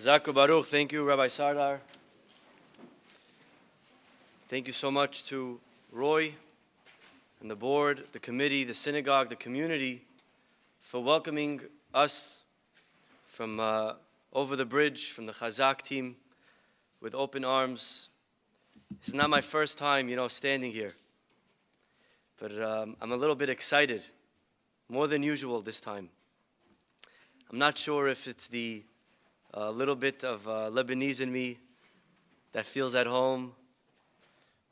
Hazaku Baruch, thank you, Rabbi Sardar. Thank you so much to Roy and the board, the committee, the synagogue, the community for welcoming us from uh, over the bridge, from the Chazak team, with open arms. It's not my first time, you know, standing here, but um, I'm a little bit excited, more than usual this time. I'm not sure if it's the uh, little bit of uh, Lebanese in me that feels at home,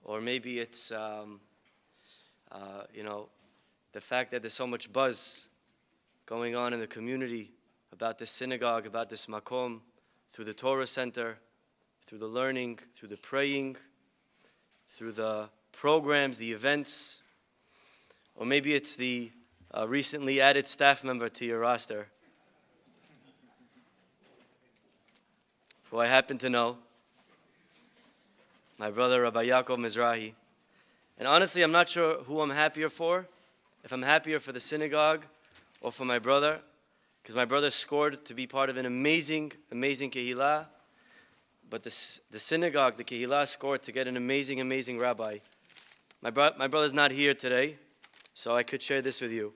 or maybe it's, um, uh, you know, the fact that there's so much buzz going on in the community about this synagogue, about this makom, through the Torah Center, through the learning, through the praying, through the programs, the events, or maybe it's the uh, recently added staff member to your roster, who I happen to know, my brother Rabbi Yaakov Mizrahi. And honestly, I'm not sure who I'm happier for, if I'm happier for the synagogue or for my brother, because my brother scored to be part of an amazing, amazing kehillah. But the, the synagogue, the kehillah, scored to get an amazing, amazing rabbi. My, bro- my brother's not here today, so I could share this with you.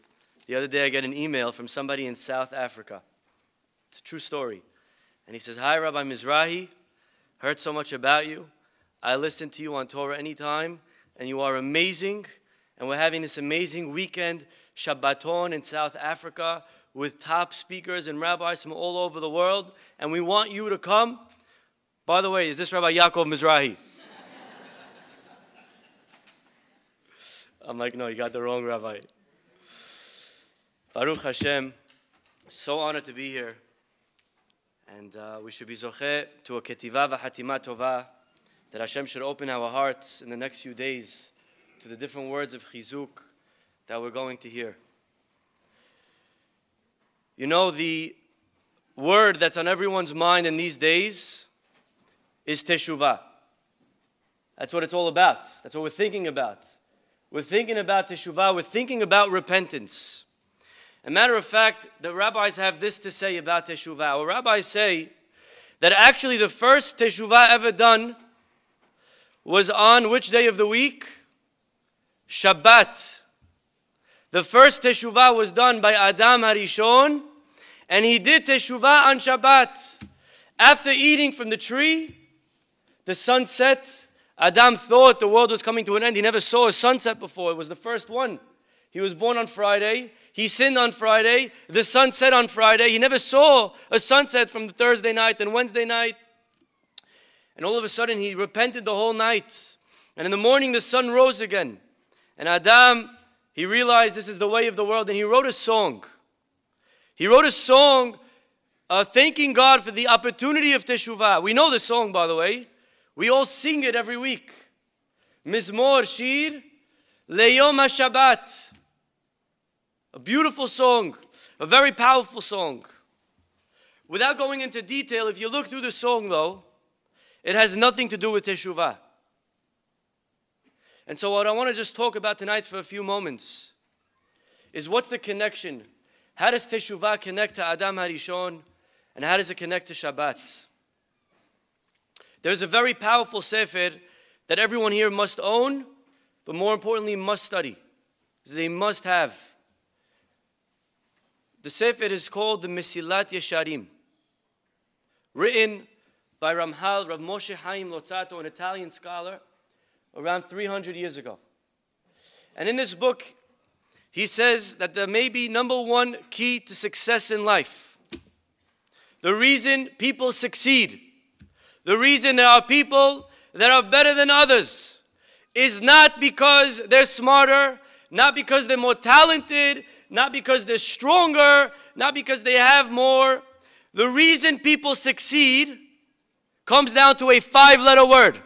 The other day, I got an email from somebody in South Africa. It's a true story. And he says, Hi, Rabbi Mizrahi. Heard so much about you. I listen to you on Torah anytime, and you are amazing. And we're having this amazing weekend Shabbaton in South Africa with top speakers and rabbis from all over the world. And we want you to come. By the way, is this Rabbi Yaakov Mizrahi? I'm like, no, you got the wrong rabbi. Baruch Hashem, so honored to be here. And uh, we should be zocheh to a ketiva v'hatima tova, that Hashem should open our hearts in the next few days to the different words of chizuk that we're going to hear. You know, the word that's on everyone's mind in these days is teshuvah. That's what it's all about. That's what we're thinking about. We're thinking about teshuvah. We're thinking about repentance. A matter of fact, the rabbis have this to say about teshuvah. Our rabbis say that actually the first teshuvah ever done was on which day of the week? Shabbat. The first teshuvah was done by Adam Harishon, and he did teshuvah on Shabbat. After eating from the tree, the sunset, Adam thought the world was coming to an end. He never saw a sunset before. It was the first one. He was born on Friday. He sinned on Friday. The sun set on Friday. He never saw a sunset from the Thursday night and Wednesday night. And all of a sudden, he repented the whole night. And in the morning, the sun rose again. And Adam, he realized this is the way of the world, and he wrote a song. He wrote a song uh, thanking God for the opportunity of Teshuvah. We know the song, by the way. We all sing it every week. Mizmor Shir Leyom HaShabbat. A beautiful song, a very powerful song. Without going into detail, if you look through the song, though, it has nothing to do with Teshuvah. And so, what I want to just talk about tonight for a few moments is what's the connection? How does Teshuvah connect to Adam Harishon? And how does it connect to Shabbat? There's a very powerful Sefer that everyone here must own, but more importantly, must study. They must have. The Sefer is called the Mesilat Yesharim, written by Ramchal, Rav Moshe Chaim Luzzatto, an Italian scholar, around 300 years ago. And in this book, he says that there may be number one key to success in life. The reason people succeed, the reason there are people that are better than others, is not because they're smarter, not because they're more talented, not because they're stronger, not because they have more. The reason people succeed comes down to a five letter word.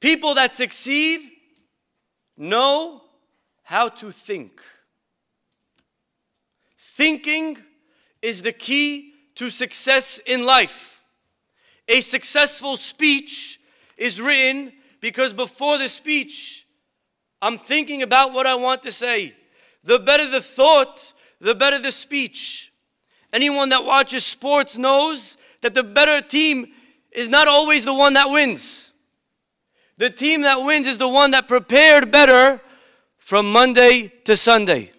People that succeed know how to think. Thinking is the key to success in life. A successful speech is written because before the speech, I'm thinking about what I want to say. The better the thought, the better the speech. Anyone that watches sports knows that the better team is not always the one that wins. The team that wins is the one that prepared better from Monday to Sunday.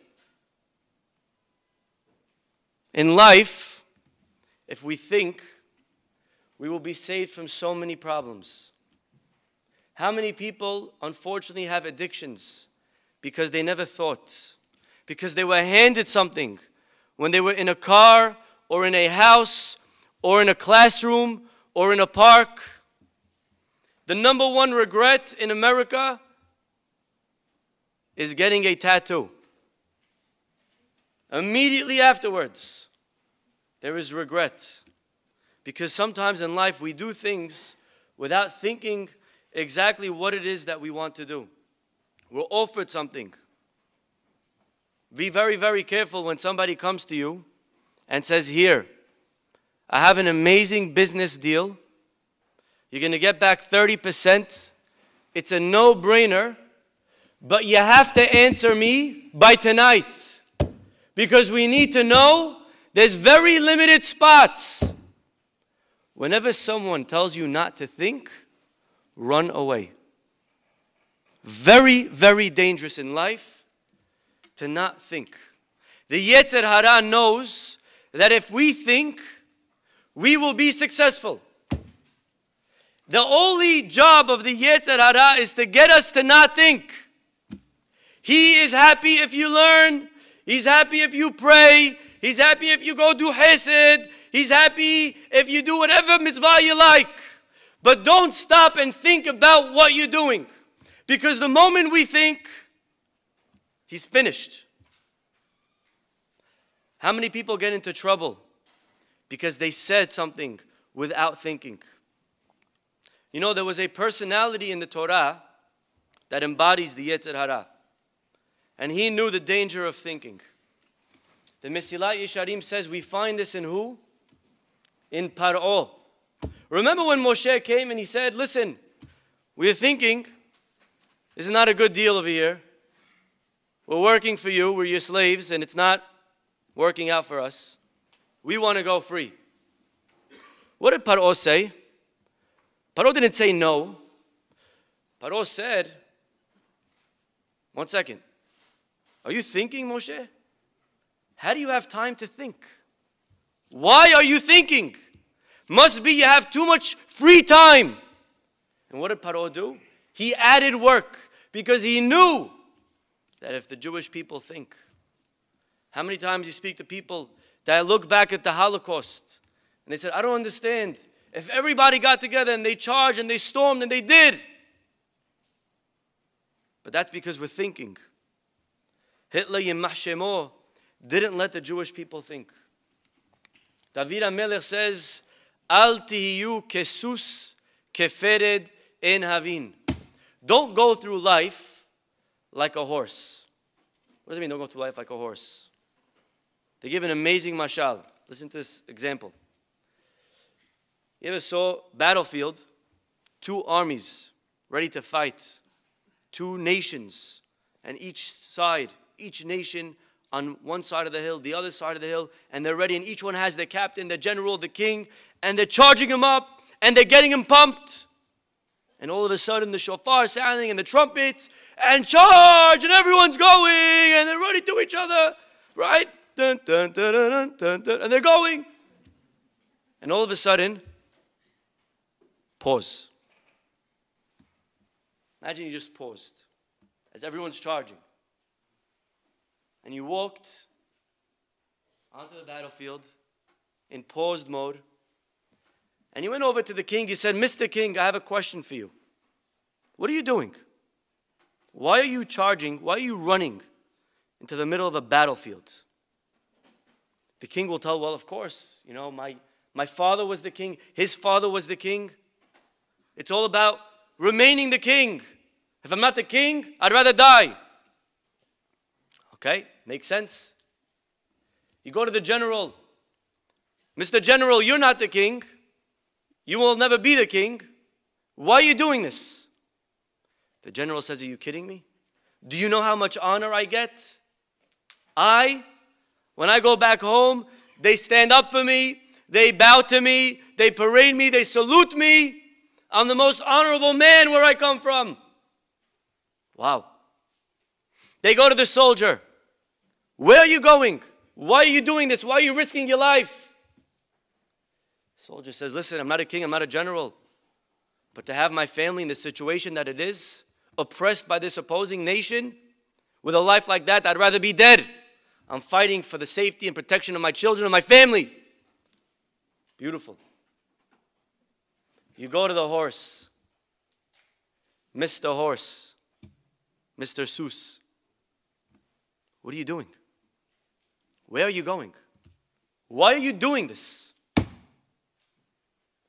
In life, if we think, we will be saved from so many problems. How many people, unfortunately, have addictions because they never thought, because they were handed something when they were in a car or in a house or in a classroom or in a park? The number one regret in America is getting a tattoo. Immediately afterwards, there is regret. Because sometimes in life we do things without thinking exactly what it is that we want to do. We're offered something. Be very, very careful when somebody comes to you and says, Here, I have an amazing business deal. You're going to get back 30%. It's a no brainer, but you have to answer me by tonight because we need to know there's very limited spots. Whenever someone tells you not to think, run away. Very, very dangerous in life to not think. The Yetzer Hara knows that if we think, we will be successful. The only job of the Yetzer Hara is to get us to not think. He is happy if you learn. He's happy if you pray. He's happy if you go do hesed. He's happy if you do whatever mitzvah you like. But don't stop and think about what you're doing. Because the moment we think, he's finished. How many people get into trouble because they said something without thinking? You know, there was a personality in the Torah that embodies the Yetzer Hara. And he knew the danger of thinking. The Mesilat Yesharim says we find this in who? In Paro. Remember when Moshe came and he said, Listen, we're thinking this is not a good deal over here. We're working for you, we're your slaves, and it's not working out for us. We want to go free. What did Paro say? Paro didn't say no. Paro said, one second. Are you thinking, Moshe? How do you have time to think? Why are you thinking? Must be you have too much free time. And what did Paro do? He added work because he knew that if the Jewish people think, how many times you speak to people that look back at the Holocaust and they said, I don't understand. If everybody got together and they charged and they stormed and they did. But that's because we're thinking. Hitler Yemach didn't let the Jewish people think. David HaMelech says, Al tihiyu kesus kefered en havin. Don't go through life like a horse. What does it mean, don't go through life like a horse? They give an amazing mashal. Listen to this example. You ever saw battlefield, two armies ready to fight, two nations, and each side each nation on one side of the hill, the other side of the hill, and they're ready, and each one has the captain, the general, the king, and they're charging him up, and they're getting him pumped. And all of a sudden, the shofar sounding and the trumpets, and charge, and everyone's going, and they're running to each other, right? Dun, dun, dun, and they're going. And all of a sudden, pause. Imagine you just paused as everyone's charging and you walked onto the battlefield in paused mode. And he went over to the king. He said, Mr. King, I have a question for you. What are you doing? Why are you charging? Why are you running into the middle of a battlefield? The king will tell, Well, of course, you know, my, my father was the king, his father was the king. It's all about remaining the king. If I'm not the king, I'd rather die. Okay? Makes sense? You go to the general. Mr. General, you're not the king. You will never be the king. Why are you doing this? The general says, Are you kidding me? Do you know how much honor I get? I, when I go back home, they stand up for me, they bow to me, they parade me, they salute me. I'm the most honorable man where I come from. Wow. They go to the soldier. Where are you going? Why are you doing this? Why are you risking your life? Soldier says, Listen, I'm not a king, I'm not a general. But to have my family in the situation that it is, oppressed by this opposing nation, with a life like that, I'd rather be dead. I'm fighting for the safety and protection of my children and my family. Beautiful. You go to the horse, Mr. Horse, Mr. Sus. What are you doing? Where are you going? Why are you doing this?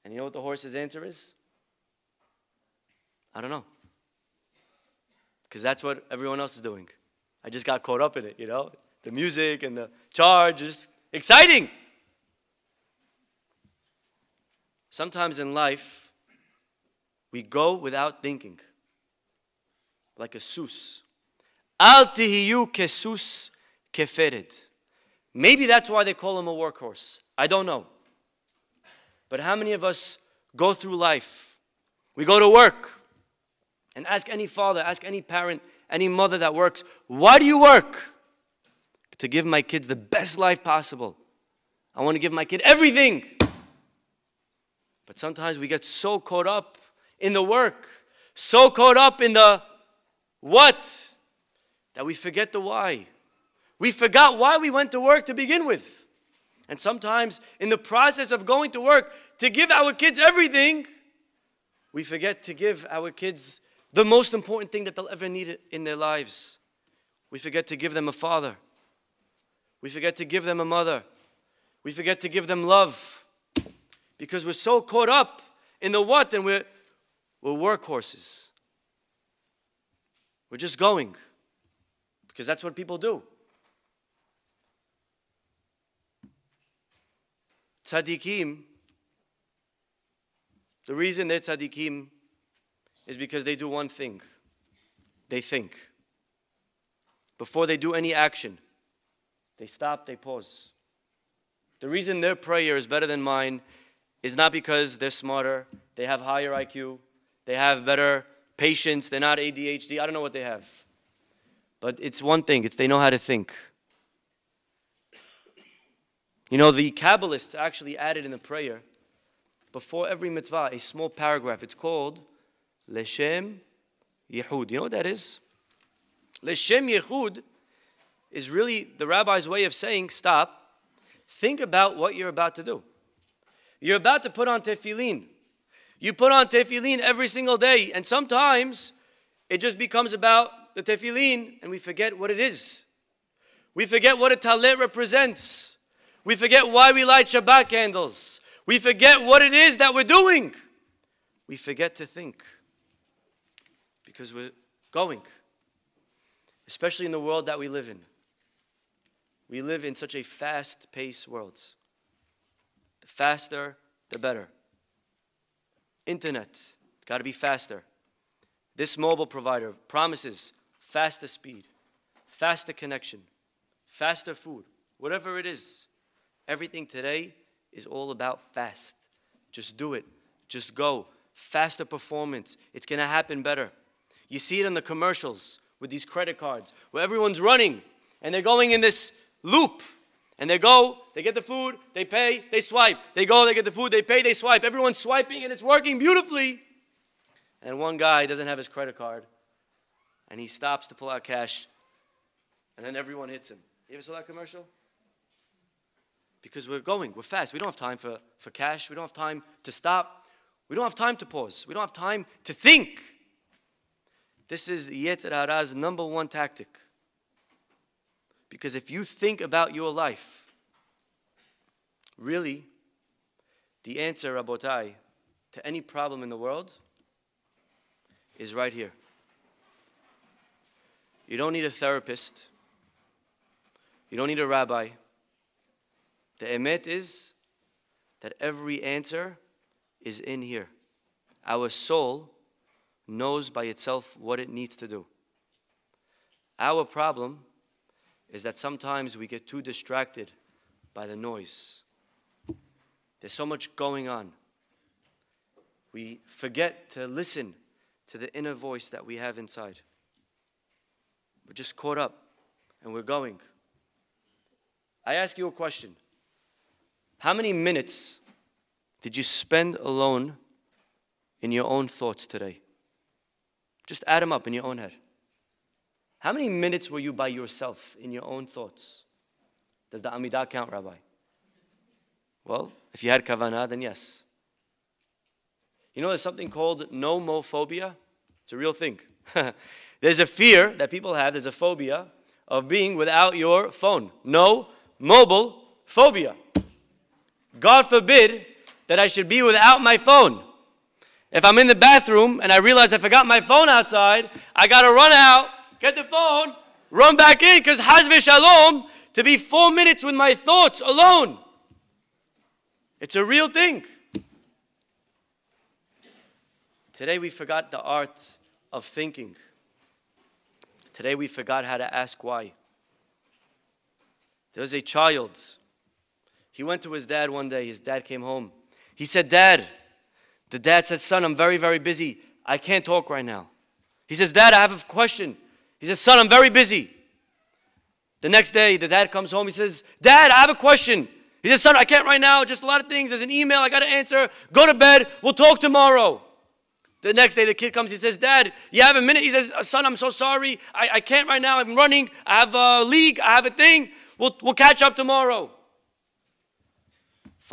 And you know what the horse's answer is? I don't know. Because that's what everyone else is doing. I just got caught up in it, you know? The music and the charge is exciting. Sometimes in life, we go without thinking, like a sus. Al tihiyu kesus kefered. Maybe that's why they call him a workhorse. I don't know. But how many of us go through life? We go to work and ask any father, ask any parent, any mother that works, why do you work? To give my kids the best life possible. I want to give my kid everything. But sometimes we get so caught up in the work, so caught up in the what, that we forget the why. We forgot why we went to work to begin with. And sometimes, in the process of going to work to give our kids everything, we forget to give our kids the most important thing that they'll ever need in their lives. We forget to give them a father. We forget to give them a mother. We forget to give them love because we're so caught up in the what and we're, we're workhorses. We're just going because that's what people do. Tzaddikim, the reason they're tzaddikim is because they do one thing they think. Before they do any action, they stop, they pause. The reason their prayer is better than mine is not because they're smarter, they have higher IQ, they have better patience, they're not ADHD, I don't know what they have. But it's one thing, it's they know how to think. You know, the Kabbalists actually added in the prayer, before every mitzvah, a small paragraph. It's called Leshem Yichud. You know what that is? Leshem Yichud is really the rabbi's way of saying, stop, think about what you're about to do. You're about to put on tefillin. You put on tefillin every single day, and sometimes it just becomes about the tefillin, and we forget what it is. We forget what a talit represents. We forget why we light Shabbat candles. We forget what it is that we're doing. We forget to think because we're going, especially in the world that we live in. We live in such a fast paced world. The faster, the better. Internet, it's got to be faster. This mobile provider promises faster speed, faster connection, faster food, whatever it is. Everything today is all about fast. Just do it. Just go. Faster performance. It's going to happen better. You see it in the commercials with these credit cards where everyone's running and they're going in this loop. And they go, they get the food, they pay, they swipe. They go, they get the food, they pay, they swipe. Everyone's swiping and it's working beautifully. And one guy doesn't have his credit card and he stops to pull out cash and then everyone hits him. You ever saw that commercial? Because we're going, we're fast. We don't have time for, for cash. We don't have time to stop. We don't have time to pause. We don't have time to think. This is Yetzer Hara's number one tactic. Because if you think about your life, really, the answer, Rabotai, to any problem in the world is right here. You don't need a therapist. You don't need a rabbi. The emet is that every answer is in here. Our soul knows by itself what it needs to do. Our problem is that sometimes we get too distracted by the noise. There's so much going on. We forget to listen to the inner voice that we have inside. We're just caught up and we're going. I ask you a question How many minutes did you spend alone in your own thoughts today? Just add them up in your own head. How many minutes were you by yourself in your own thoughts? Does the Amidah count, Rabbi? Well, if you had kavanah, then yes. You know, there's something called nomophobia. It's a real thing. there's a fear that people have, there's a phobia of being without your phone. No mobile phobia. God forbid that I should be without my phone. If I'm in the bathroom and I realize I forgot my phone outside, I got to run out, get the phone, run back in because Hazve Shalom to be four minutes with my thoughts alone. It's a real thing. Today we forgot the art of thinking. Today we forgot how to ask why. There was a child. He went to his dad one day. His dad came home. He said, Dad, the dad said, Son, I'm very, very busy. I can't talk right now. He says, Dad, I have a question. He says, Son, I'm very busy. The next day, the dad comes home. He says, Dad, I have a question. He says, Son, I can't right now. Just a lot of things. There's an email I got to answer. Go to bed. We'll talk tomorrow. The next day, the kid comes. He says, Dad, you have a minute? He says, Son, I'm so sorry. I, I can't right now. I'm running. I have a league. I have a thing. We'll, we'll catch up tomorrow.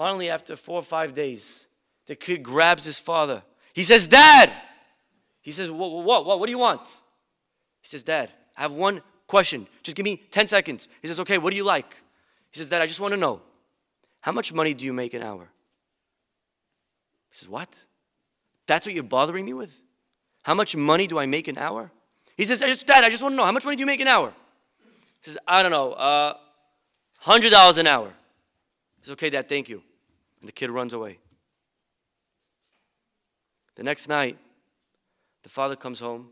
Finally, after four or five days, the kid grabs his father. He says, Dad. He says, What, what, what, what do you want? He says, Dad, I have one question. Just give me 10 seconds. He says, Okay, what do you like? He says, Dad, I just want to know how much money do you make an hour? He says, What? That's what you're bothering me with? How much money do I make an hour? He says, I just, Dad, I just want to know, how much money do you make an hour? He says, I don't know, uh, $100 an hour. He says, okay, Dad, thank you. And the kid runs away. The next night, the father comes home.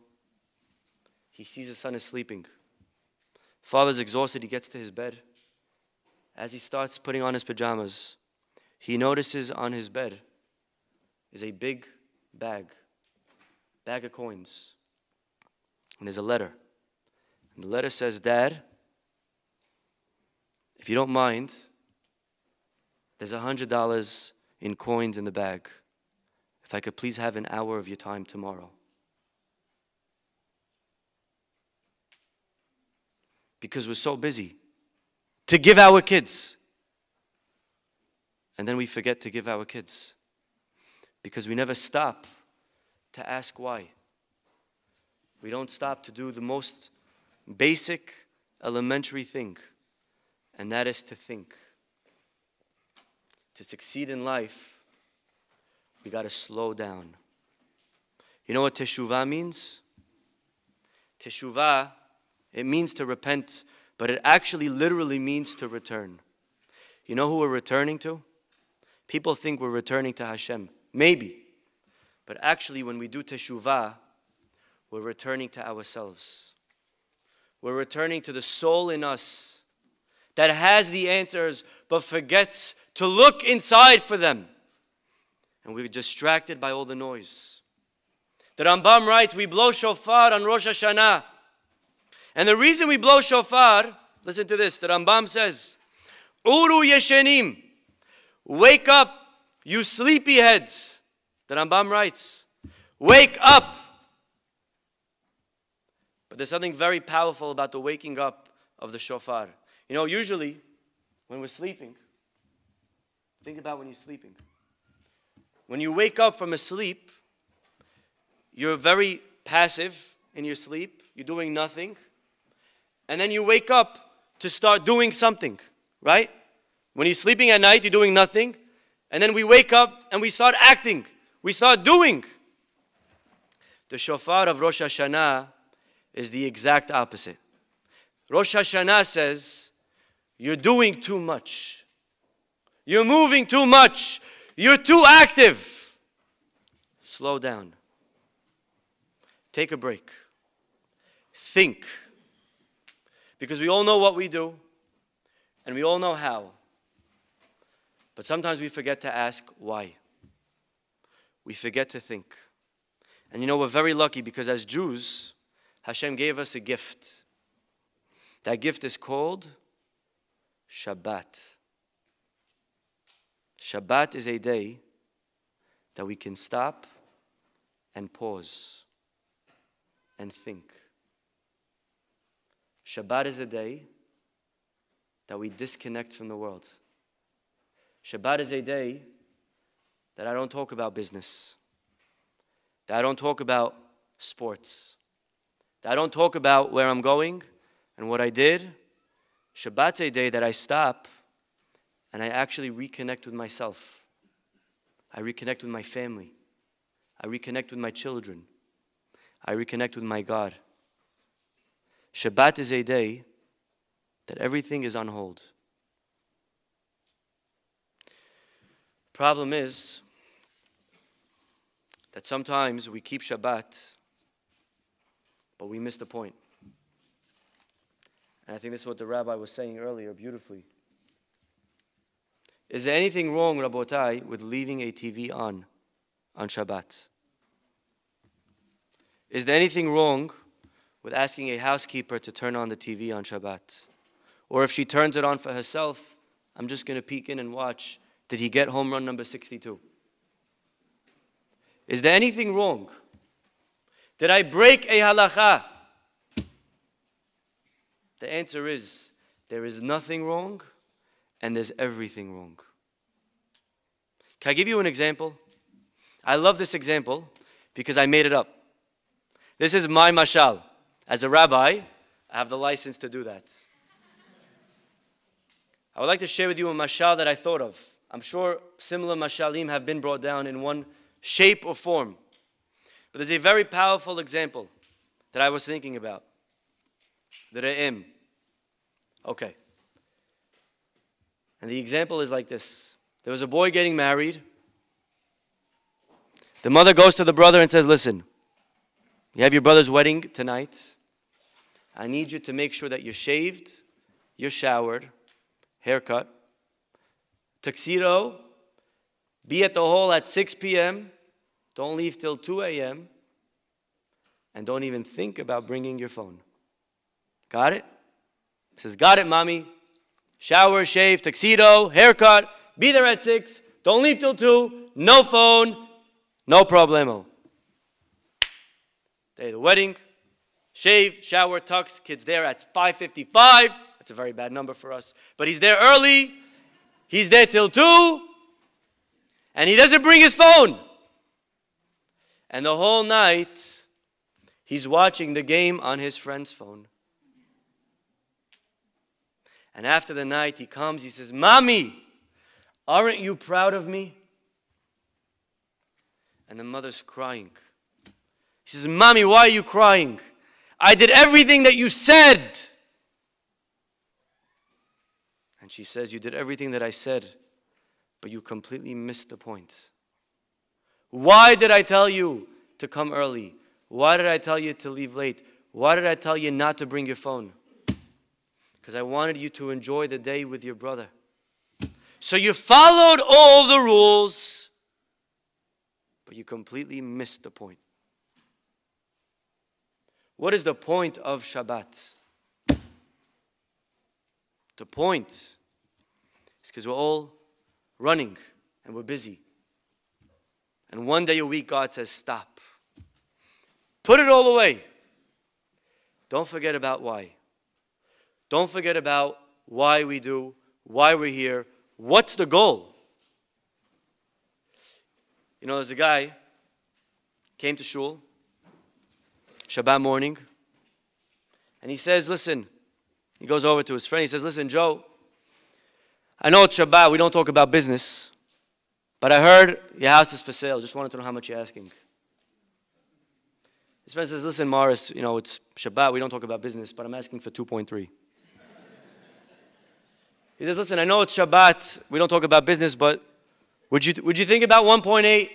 He sees his son is sleeping. Father's exhausted. He gets to his bed. As he starts putting on his pajamas, he notices on his bed is a big bag, bag of coins. And there's a letter. And the letter says, Dad, if you don't mind, there's a hundred dollars in coins in the bag. If I could please have an hour of your time tomorrow. Because we're so busy to give our kids. And then we forget to give our kids because we never stop to ask why. We don't stop to do the most basic, elementary thing, and that is to think. To succeed in life, we got to slow down. You know what teshuvah means? Teshuvah, it means to repent, but it actually literally means to return. You know who we're returning to? People think we're returning to Hashem. Maybe. But actually, when we do teshuvah, we're returning to ourselves. We're returning to the soul in us that has the answers but forgets to look inside for them. And we're distracted by all the noise. The Rambam writes, we blow shofar on Rosh Hashanah. And the reason we blow shofar, listen to this, the Rambam says, Uru yeshenim, wake up you sleepy sleepyheads, the Rambam writes, wake up. But there's something very powerful about the waking up of the shofar. You know, usually when we're sleeping, think about when you're sleeping. When you wake up from a sleep, you're very passive in your sleep, you're doing nothing, and then you wake up to start doing something, right? When you're sleeping at night, you're doing nothing. And then we wake up and we start acting. We start doing. The shofar of Rosh Hashanah is the exact opposite. Rosh Hashanah says, You're doing too much. You're moving too much. You're too active. Slow down. Take a break. Think. Because we all know what we do, and we all know how. But sometimes we forget to ask why. We forget to think. And you know, we're very lucky because as Jews, Hashem gave us a gift. That gift is called Shabbat. Shabbat is a day that we can stop and pause and think. Shabbat is a day that we disconnect from the world. Shabbat is a day that I don't talk about business, that I don't talk about sports, that I don't talk about where I'm going and what I did. Shabbat's a day that I stop and I actually reconnect with myself. I reconnect with my family. I reconnect with my children. I reconnect with my God. Shabbat is a day that everything is on hold. Problem is that sometimes we keep Shabbat, but we miss the point. And I think this is what the rabbi was saying earlier beautifully. Is there anything wrong, Rabotai, with leaving a TV on on Shabbat? Is there anything wrong with asking a housekeeper to turn on the TV on Shabbat? Or if she turns it on for herself, I'm just going to peek in and watch. Did he get home run number 62? Is there anything wrong? Did I break a halacha? The answer is there is nothing wrong and there's everything wrong. Can I give you an example? I love this example because I made it up. This is my mashal. As a rabbi, I have the license to do that. I would like to share with you a mashal that I thought of. I'm sure similar mashalim have been brought down in one shape or form. But there's a very powerful example that I was thinking about. The Re'im. Okay. And the example is like this there was a boy getting married. The mother goes to the brother and says, Listen, you have your brother's wedding tonight. I need you to make sure that you're shaved, you're showered, haircut, tuxedo, be at the hall at 6 p.m., don't leave till 2 a.m., and don't even think about bringing your phone. Got it? He says, Got it, mommy. Shower, shave, tuxedo, haircut, be there at 6, don't leave till 2, no phone, no problemo. Day of the wedding, shave, shower, tux, kids there at 5.55. That's a very bad number for us. But he's there early. He's there till 2. And he doesn't bring his phone. And the whole night, he's watching the game on his friend's phone. And after the night, he comes, he says, Mommy, aren't you proud of me? And the mother's crying. He says, Mommy, why are you crying? I did everything that you said. And she says, You did everything that I said, but you completely missed the point. Why did I tell you to come early? Why did I tell you to leave late? Why did I tell you not to bring your phone? Because I wanted you to enjoy the day with your brother. So you followed all the rules, but you completely missed the point. What is the point of Shabbat? The point is because we're all running and we're busy. And one day a week, God says, Stop. Put it all away. Don't forget about why. Don't forget about why we do, why we're here, what's the goal. You know, there's a guy came to shul Shabbat morning. And he says, Listen, he goes over to his friend. He says, Listen, Joe, I know it's Shabbat. We don't talk about business. But I heard your house is for sale. Just wanted to know how much you're asking. His friend says, Listen, Morris, you know, it's Shabbat. We don't talk about business, but I'm asking for 2.3. He says, Listen, I know it's Shabbat. We don't talk about business, but would you, would you think about 1.8? He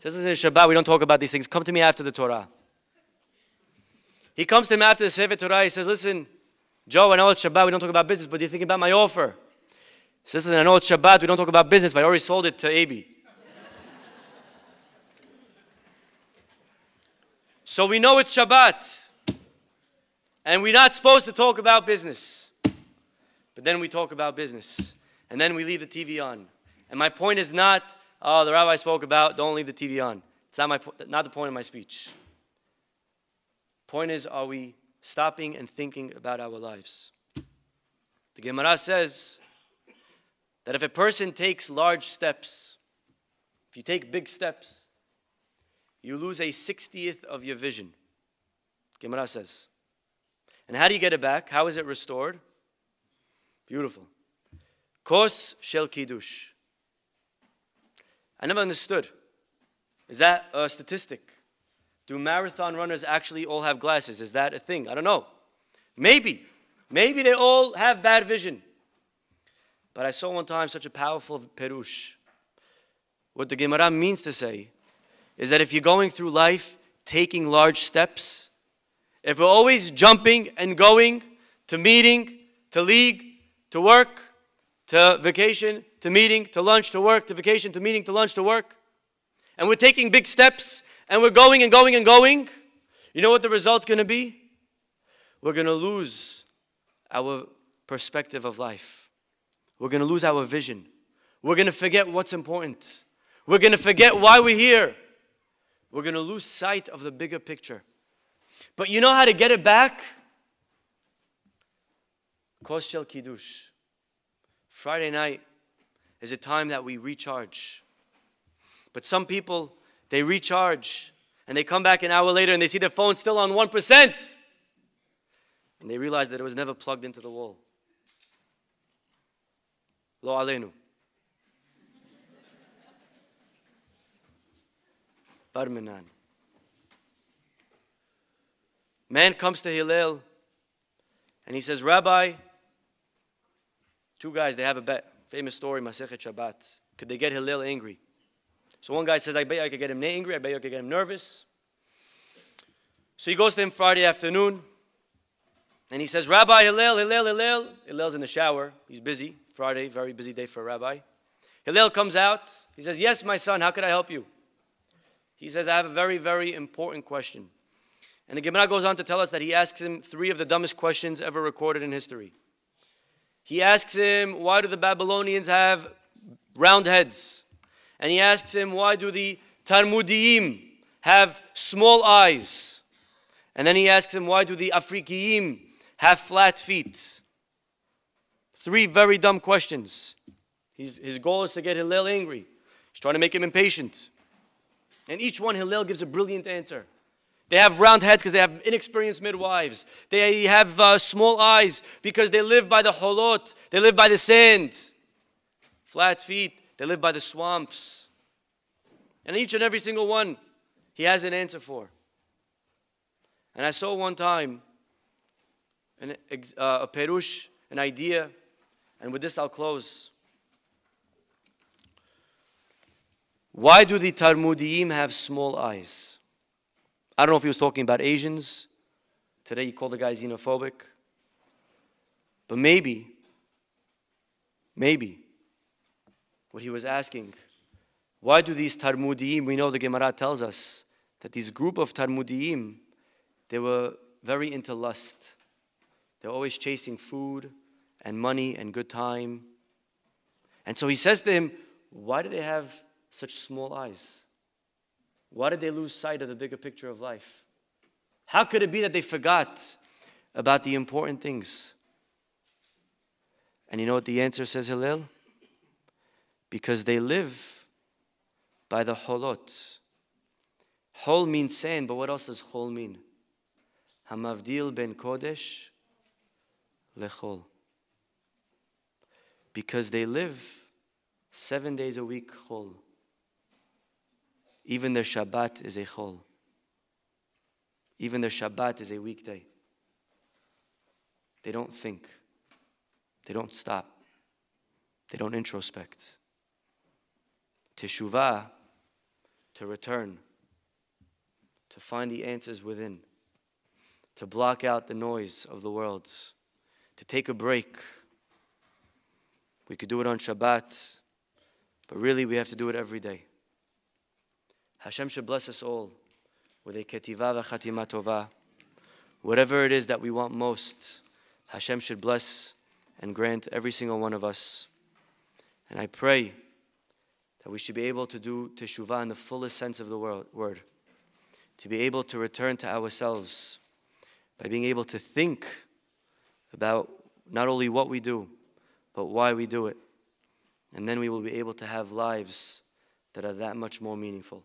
says, Listen, Shabbat. We don't talk about these things. Come to me after the Torah. He comes to him after the Sefer Torah. He says, Listen, Joe, I know it's Shabbat. We don't talk about business, but do you think about my offer? Sisters, I know it's Shabbat, we don't talk about business, but I already sold it to AB. so we know it's Shabbat. And we're not supposed to talk about business. But then we talk about business. And then we leave the TV on. And my point is not, oh, the rabbi spoke about, don't leave the TV on. It's not, my, not the point of my speech. Point is, are we stopping and thinking about our lives? The Gemara says that if a person takes large steps, if you take big steps, you lose a 60th of your vision. Gemara says. And how do you get it back? How is it restored? Beautiful. Kos shel kiddush. I never understood. Is that a statistic? Do marathon runners actually all have glasses? Is that a thing? I don't know. Maybe. Maybe they all have bad vision. But I saw one time such a powerful perush. What the Gemara means to say is that if you're going through life taking large steps, if we're always jumping and going to meeting, to league, to work, to vacation, to meeting, to lunch, to work, to vacation, to meeting, to lunch, to work, and we're taking big steps and we're going and going and going, you know what the result's going to be? We're going to lose our perspective of life. We're going to lose our vision. We're going to forget what's important. We're going to forget why we're here. We're going to lose sight of the bigger picture. But you know how to get it back? Kos shel Kiddush. Friday night is a time that we recharge. But some people, they recharge and they come back an hour later and they see their phone still on 1%. And they realize that it was never plugged into the wall. Lo alenu. Barminan. Man comes to Hillel and he says, Rabbi, two guys, they have a bet. Famous story, Masechet Shabbat. Could they get Hillel angry? So one guy says, I bet I could get him angry. I bet I could get him nervous. So he goes to him Friday afternoon. And he says, Rabbi Hillel, Hillel, Hillel. Hillel's in the shower. He's busy. Friday, very busy day for a rabbi. Hillel comes out. He says, Yes, my son, how could I help you? He says, I have a very, very important question. And the Gemara goes on to tell us that he asks him three of the dumbest questions ever recorded in history. He asks him, Why do the Babylonians have round heads? and he asks him, Why do the Talmudim have small eyes? And then he asks him, Why do the Afrikiim have flat feet? Three very dumb questions. He's, his goal is to get Hillel angry. He's trying to make him impatient. And each one, Hillel gives a brilliant answer. They have round heads because they have inexperienced midwives. They have uh, small eyes because they live by the holot. They live by the sand. Flat feet they live by the swamps. And each and every single one, he has an answer for. And I saw one time an, uh, a perush, an idea, and with this I'll close. Why do the Talmudim have small eyes? I don't know if he was talking about Asians. Today you call the guy xenophobic. But maybe, maybe, what he was asking. Why do these Talmudim, we know the Gemara tells us that this group of Talmudim, they were very into lust. They were always chasing food and money and good time. And so he says to him, Why do they have such small eyes? Why did they lose sight of the bigger picture of life? How could it be that they forgot about the important things? And you know what the answer says, Hillel? because they live by the holot. Hol means sand, but what else does hol mean? Hamavdil ben kodesh lechol. Because they live seven days a week chol. Even their Shabbat is a chol. Even their Shabbat is a weekday. They don't think. They don't stop. They don't introspect teshuvah, to return, to find the answers within, to block out the noise of the world, to take a break, We could do it on Shabbat, but really we have to do it every day. Hashem should bless us all with a ketiva v'chatima tova. Whatever it is that we want most, Hashem should bless and grant every single one of us. And I pray that we should be able to do teshuvah in the fullest sense of the word, to be able to return to ourselves by being able to think about not only what we do, but why we do it. And then we will be able to have lives that are that much more meaningful.